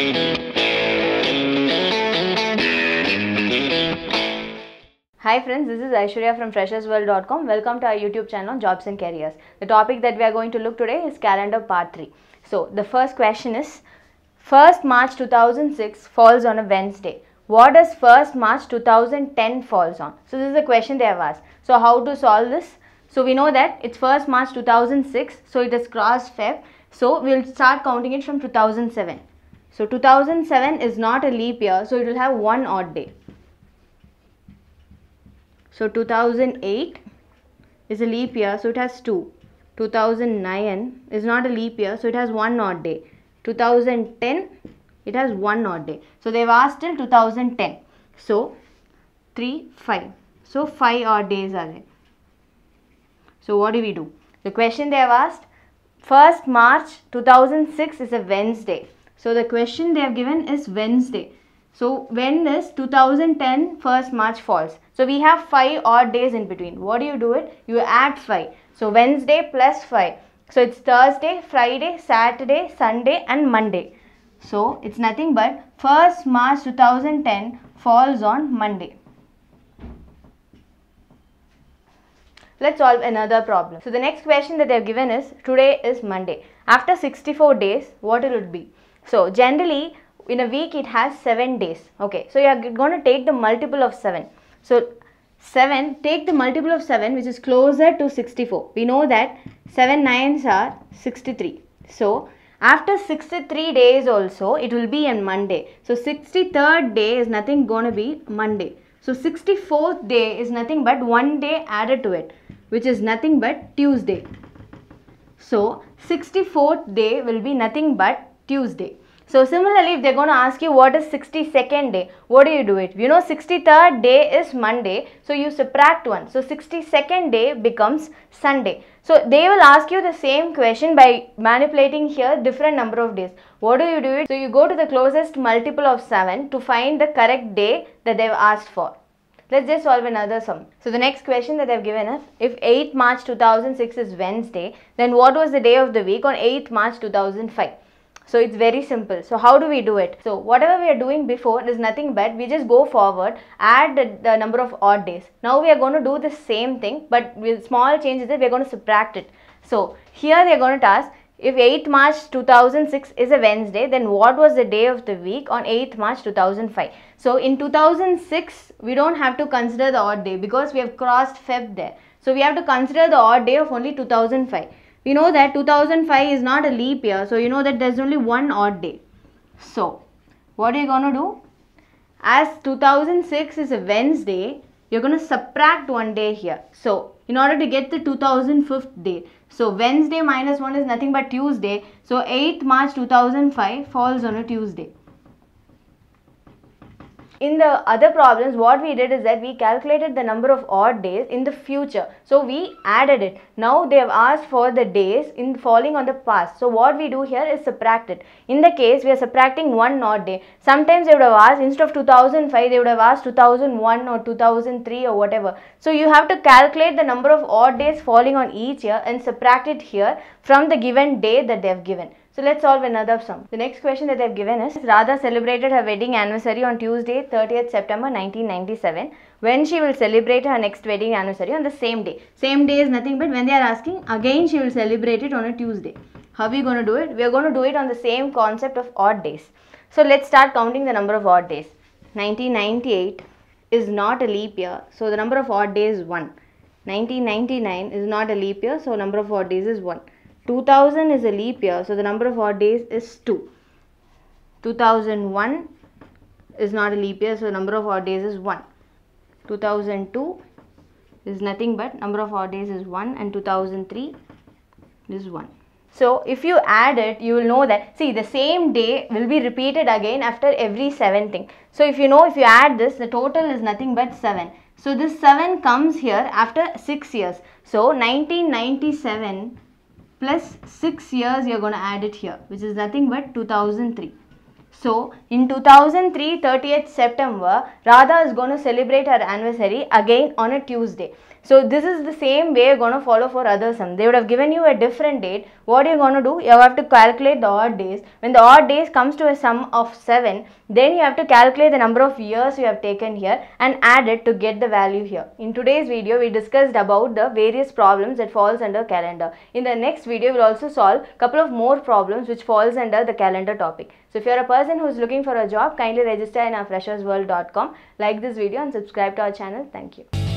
Hi friends, this is Aishwarya from freshersworld.com. Welcome to our YouTube channel Jobs and Careers. The topic that we are going to look today is calendar part 3. So the first question is 1st March 2006 falls on a Wednesday. What does 1st March 2010 falls on? So this is a question they have asked. So how to solve this? So we know that it's 1st March 2006 so it is crossed Feb. So we'll start counting it from 2007. So 2007 is not a leap year so it will have one odd day. So 2008 is a leap year, so it has 2. 2009 is not a leap year, so it has 1 odd day. 2010, it has 1 odd day. So they've asked till 2010. So 3, 5. So 5 odd days are there. So what do we do? The question they have asked, 1st March 2006 is a Wednesday. So the question they have given is Wednesday. So when is 2010 1st March falls? So we have 5 odd days in between. What do you do it? You add 5. So Wednesday plus 5. So it's Thursday, Friday, Saturday, Sunday and Monday. So it's nothing but 1st March 2010 falls on Monday. Let's solve another problem. So the next question that they have given is today is Monday. After 64 days, what will it be? So generally in a week it has 7 days. Okay, so you are going to take the multiple of 7. So 7, take the multiple of 7 which is closer to 64. We know that 7 nines are 63. So after 63 days also it will be on Monday. So 63rd day is nothing going to be Monday. So 64th day is nothing but one day added to it which is nothing but Tuesday. So 64th day will be nothing but Tuesday. So similarly, if they're going to ask you what is 62nd day, what do you do it? You know 63rd day is Monday, so you subtract 1. So 62nd day becomes Sunday. So they will ask you the same question by manipulating here different number of days. What do you do it? So you go to the closest multiple of 7 to find the correct day that they've asked for. Let's just solve another sum. So the next question that they've given us, if 8 March 2006 is Wednesday, then what was the day of the week on 8 March 2005? So it's very simple. So how do we do it? So whatever we are doing before is nothing but we just go forward, add the, number of odd days. Now we are going to do the same thing but with small changes that we are going to subtract it. So here they are going to ask if 8th March 2006 is a Wednesday then what was the day of the week on 8th March 2005? So in 2006 we don't have to consider the odd day because we have crossed Feb there. So we have to consider the odd day of only 2005 we know that 2005 is not a leap year so you know that there's only one odd day. So what are you going to do? As 2006 is a wednesday you're going to subtract one day here. So in order to get the 2005th day so wednesday minus 1 is nothing but tuesday. So 8th march 2005 falls on a tuesday in the other problems what we did is that we calculated the number of odd days in the future. So we added it. Now they have asked for the days in falling on the past. So what we do here is subtract it. In the case we are subtracting one odd day. Sometimes they would have asked instead of 2005 they would have asked 2001 or 2003 or whatever. So you have to calculate the number of odd days falling on each year and subtract it here from the given day that they have given so let's solve another sum. The next question that they've given is Radha celebrated her wedding anniversary on Tuesday 30th September 1997 when she will celebrate her next wedding anniversary on the same day. Same day is nothing but when they are asking again she will celebrate it on a Tuesday. How are we going to do it? We are going to do it on the same concept of odd days. So let's start counting the number of odd days. 1998 is not a leap year so the number of odd days is 1. 1999 is not a leap year so number of odd days is 1. 2000 is a leap year so the number of odd days is 2 2001 is not a leap year so the number of odd days is 1 2002 is nothing but number of odd days is 1 and 2003 is 1 so if you add it you will know that see the same day will be repeated again after every 7 thing. So if you know if you add this the total is nothing but 7 so this 7 comes here after 6 years. So 1997 plus 6 years you are going to add it here which is nothing but 2003 So in 2003 30th September, Radha is going to celebrate her anniversary again on a Tuesday. So this is the same way you're going to follow for other sum. They would have given you a different date. What you're going to do, you have to calculate the odd days. When the odd days comes to a sum of 7, then you have to calculate the number of years you have taken here and add it to get the value here. In today's video, we discussed about the various problems that falls under calendar. In the next video, we'll also solve a couple of more problems which falls under the calendar topic. So if you're a person who is looking for a job, kindly register in our freshersworld.com, like this video and subscribe to our channel. Thank you.